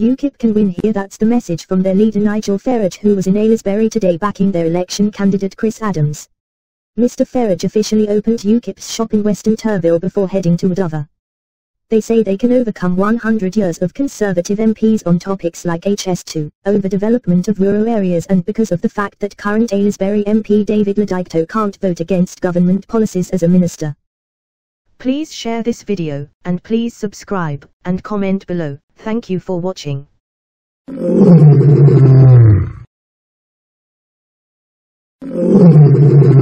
UKIP can win here that's the message from their leader Nigel Farage who was in Aylesbury today backing their election candidate Chris Adams. Mr Farage officially opened UKIP's shop in Weston Turville before heading to Wendover. They say they can overcome 100 years of Conservative MPs on topics like HS2, overdevelopment of rural areas and because of the fact that current Aylesbury MP David Lidington can't vote against government policies as a minister. Please share this video, and please subscribe, and comment below. Thank you for watching.